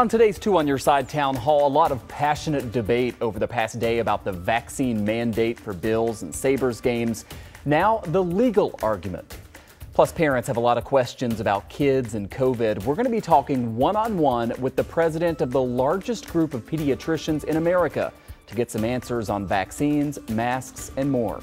On today's Two on Your Side Town Hall, a lot of passionate debate over the past day about the vaccine mandate for Bills and Sabres games. Now, the legal argument. Plus, parents have a lot of questions about kids and COVID. We're going to be talking one on one with the president of the largest group of pediatricians in America to get some answers on vaccines, masks, and more.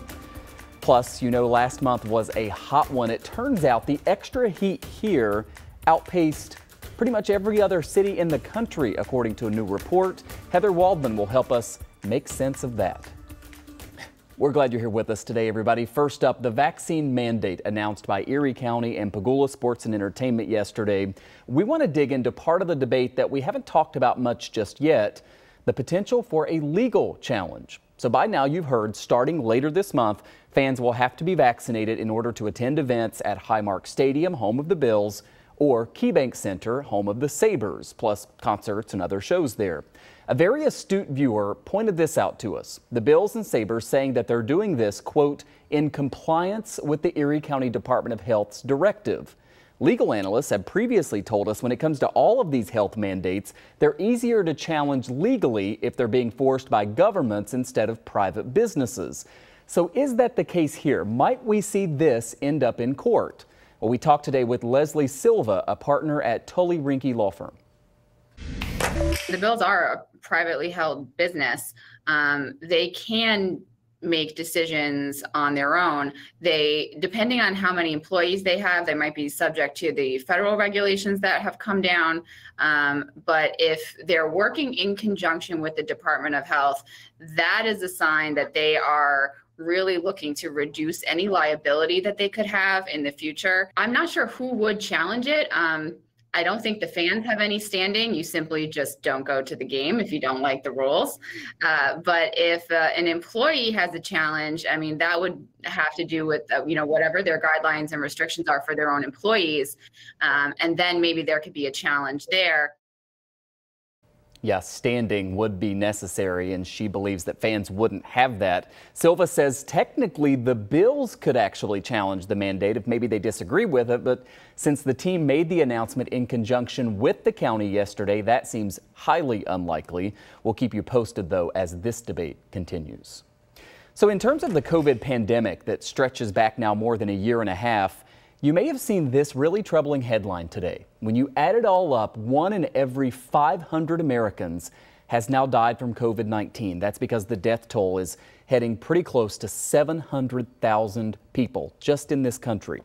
Plus, you know, last month was a hot one. It turns out the extra heat here outpaced pretty much every other city in the country, according to a new report. Heather Waldman will help us make sense of that. We're glad you're here with us today, everybody. First up, the vaccine mandate announced by Erie County and Pegula Sports and Entertainment yesterday. We want to dig into part of the debate that we haven't talked about much just yet the potential for a legal challenge. So, by now, you've heard starting later this month, fans will have to be vaccinated in order to attend events at Highmark Stadium, home of the Bills, or KeyBank Center, home of the Sabres, plus concerts and other shows there. A very astute viewer pointed this out to us. The Bills and Sabres saying that they're doing this, quote, in compliance with the Erie County Department of Health's directive. Legal analysts have previously told us when it comes to all of these health mandates, they're easier to challenge legally if they're being forced by governments instead of private businesses. So is that the case here? Might we see this end up in court? Well, we talked today with Leslie Silva, a partner at Tully Rinckey Law Firm. The bills are a privately held business. Um, they can make decisions on their own they depending on how many employees they have they might be subject to the federal regulations that have come down um, but if they're working in conjunction with the department of health that is a sign that they are really looking to reduce any liability that they could have in the future. I'm not sure who would challenge it. Um, I don't think the fans have any standing. You simply just don't go to the game if you don't like the rules. Uh, but if uh, an employee has a challenge, I mean, that would have to do with uh, you know whatever their guidelines and restrictions are for their own employees, um, and then maybe there could be a challenge there yes, standing would be necessary, and she believes that fans wouldn't have that. Silva says technically the Bills could actually challenge the mandate if maybe they disagree with it, but since the team made the announcement in conjunction with the county yesterday, that seems highly unlikely. We'll keep you posted, though, as this debate continues. So, in terms of the COVID pandemic that stretches back now more than a year and a half, you may have seen this really troubling headline today. When you add it all up, one in every 500 Americans has now died from COVID 19. That's because the death toll is heading pretty close to 700,000 people just in this country.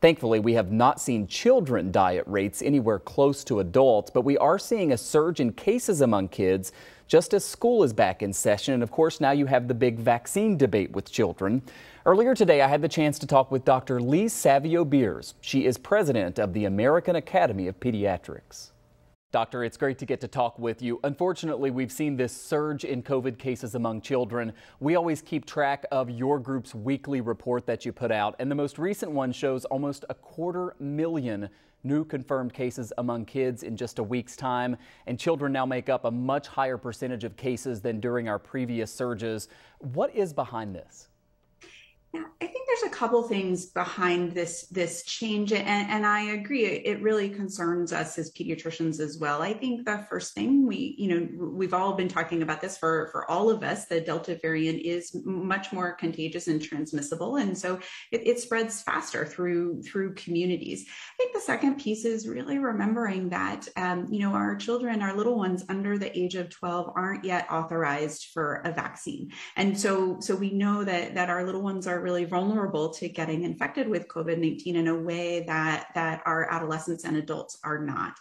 Thankfully, we have not seen children die at rates anywhere close to adults, but we are seeing a surge in cases among kids just as school is back in session. And of course, now you have the big vaccine debate with children. Earlier today, I had the chance to talk with Dr. Lee Savio Beers. She is president of the American Academy of Pediatrics. Doctor, it's great to get to talk with you. Unfortunately, we've seen this surge in COVID cases among children. We always keep track of your group's weekly report that you put out, and the most recent one shows almost a quarter million new confirmed cases among kids in just a week's time, and children now make up a much higher percentage of cases than during our previous surges. What is behind this? Yeah, I think there's a couple things behind this this change, and, and I agree. It really concerns us as pediatricians as well. I think the first thing we, you know, we've all been talking about this for for all of us. The Delta variant is much more contagious and transmissible, and so it, it spreads faster through through communities. I think the second piece is really remembering that, um, you know, our children, our little ones under the age of 12, aren't yet authorized for a vaccine, and so so we know that that our little ones are are really vulnerable to getting infected with COVID-19 in a way that, that our adolescents and adults are not.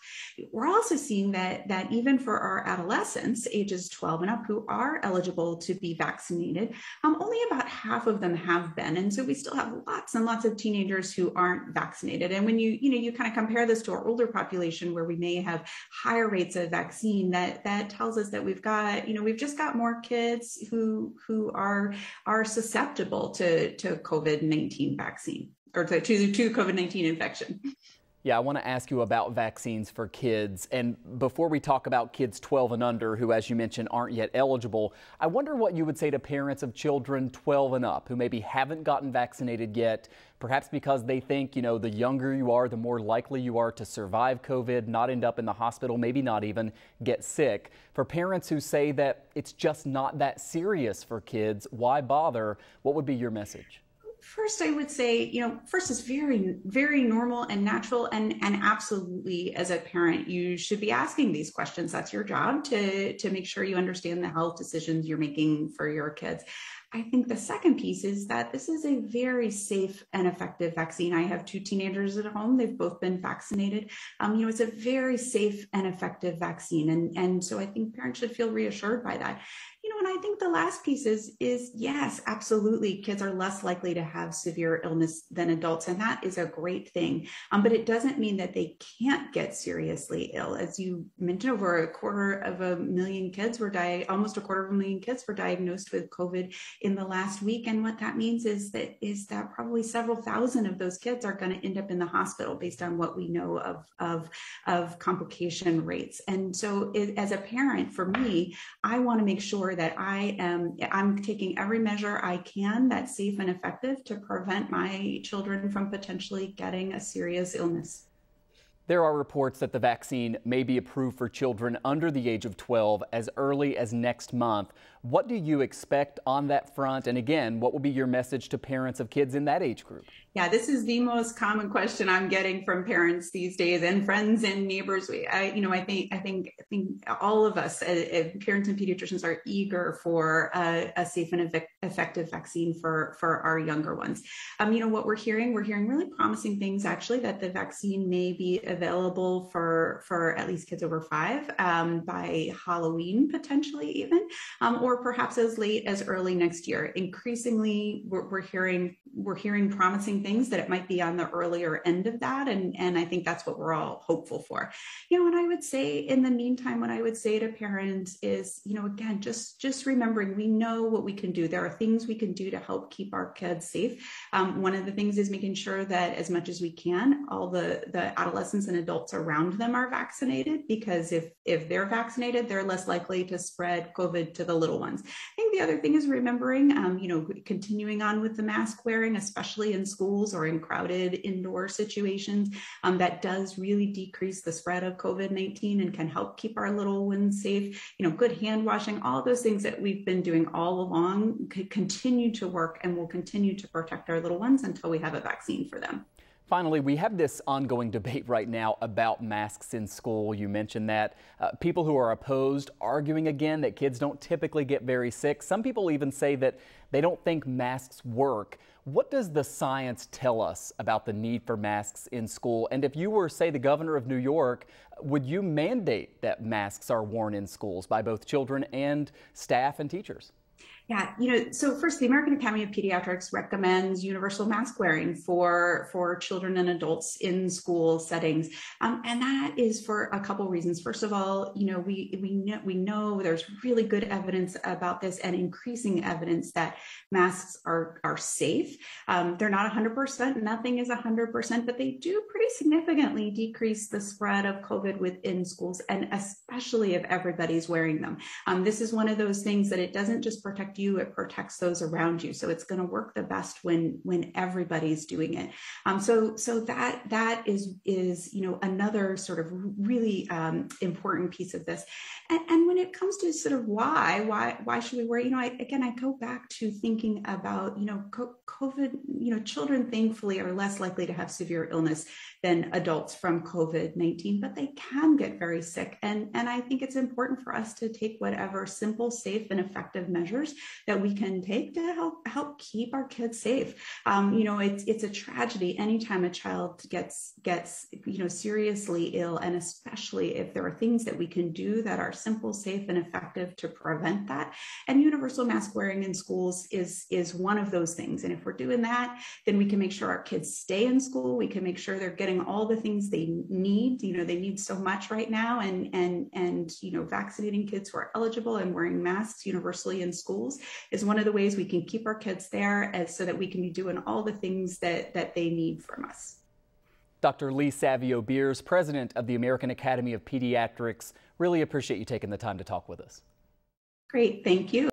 We're also seeing that, that even for our adolescents, ages 12 and up, who are eligible to be vaccinated, um, only about half of them have been. And so we still have lots and lots of teenagers who aren't vaccinated. And when you, you know, you kind of compare this to our older population where we may have higher rates of vaccine, that that tells us that we've got, you know, we've just got more kids who who are are susceptible to to COVID 19 vaccine or to, to, to COVID 19 infection. Yeah, I want to ask you about vaccines for kids. And before we talk about kids 12 and under, who, as you mentioned, aren't yet eligible, I wonder what you would say to parents of children 12 and up who maybe haven't gotten vaccinated yet, perhaps because they think, you know, the younger you are, the more likely you are to survive COVID, not end up in the hospital, maybe not even get sick. For parents who say that it's just not that serious for kids, why bother? What would be your message? First, I would say, you know, first is very, very normal and natural, and and absolutely, as a parent, you should be asking these questions. That's your job to to make sure you understand the health decisions you're making for your kids. I think the second piece is that this is a very safe and effective vaccine. I have two teenagers at home. They've both been vaccinated. Um, you know, it's a very safe and effective vaccine. And, and so I think parents should feel reassured by that I think the last piece is is yes, absolutely, kids are less likely to have severe illness than adults, and that is a great thing. Um, but it doesn't mean that they can't get seriously ill. As you mentioned, over a quarter of a million kids were di- almost a quarter of a million kids were diagnosed with COVID in the last week, and what that means is that is that probably several thousand of those kids are going to end up in the hospital based on what we know of of of complication rates. And so, it, as a parent, for me, I want to make sure that I am I'm taking every measure I can that's safe and effective to prevent my children from potentially getting a serious illness. There are reports that the vaccine may be approved for children under the age of 12 as early as next month. What do you expect on that front? And again, what will be your message to parents of kids in that age group? Yeah, this is the most common question I'm getting from parents these days and friends and neighbors. We, I, you know, I think, I think, I think all of us, uh, uh, parents and pediatricians, are eager for a safe and effective vaccine for for our younger ones. Um, you know, what we're hearing, we're hearing really promising things actually that the vaccine may be available for for at least kids over five um, by Halloween potentially even, um, or perhaps as late as early next year. Increasingly, we're, we're hearing we're hearing promising things that it might be on the earlier end of that, and and I think that's what we're all hopeful for. You know, what I would say in the meantime, what I would say to parents is, you know, again, just just remembering we know what we can do. There are things we can do to help keep our kids safe. Um, one of the things is making sure that as much as we can, all the the adolescents and adults around them are vaccinated because if if they're vaccinated, they're less likely to spread COVID to the little ones. I think the other thing is remembering, um, you know, continuing on with the mask wearing, especially in schools or in crowded indoor situations, um, that does really decrease the spread of COVID 19 and can help keep our little ones safe. You know, good hand washing, all those things that we've been doing all along could continue to work and will continue to protect our little ones until we have a vaccine for them. Finally, we have this ongoing debate right now about masks in school. You mentioned that. Uh, people who are opposed arguing again that kids don't typically get very sick. Some people even say that they don't think masks work. What does the science tell us about the need for masks in school? And if you were, say, the governor of New York, would you mandate that masks are worn in schools by both children and staff and teachers? Yeah, you know, so first, the American Academy of Pediatrics recommends universal mask wearing for for children and adults in school settings, um, and that is for a couple reasons. First of all, you know, we we know we know there's really good evidence about this and increasing evidence that masks are are safe. Um, they're not 100%. Nothing is 100%, but they do pretty significantly decrease the spread of COVID within schools, and especially if everybody's wearing them. Um, this is one of those things that it doesn't just protect you, it protects those around you. So it's going to work the best when when everybody's doing it. Um, so so that that is is you know another sort of really um, important piece of this. And, and when it comes to sort of why why why should we wear? You know, I, again, I go back to thinking about you know COVID. You know, children thankfully are less likely to have severe illness than adults from COVID nineteen, but they can get very sick. And and I think it's important for us to take whatever simple, safe, and effective measures that we can take to help help keep our kids safe. Um, you know, it's it's a tragedy anytime a child gets gets you know seriously ill, and especially if there are things that we can do that are simple, safe, and effective to prevent that. And universal mask wearing in schools is is one of those things. And if we're doing that, then we can make sure our kids stay in school. We can make sure they're getting all the things they need. You know, they need so much right now, and and and you know, vaccinating kids who are eligible and wearing masks universally in schools is one of the ways we can keep our kids there as, so that we can be doing all the things that, that they need from us. Dr. Lee Savio Beers, president of the American Academy of Pediatrics, really appreciate you taking the time to talk with us. Great, thank you.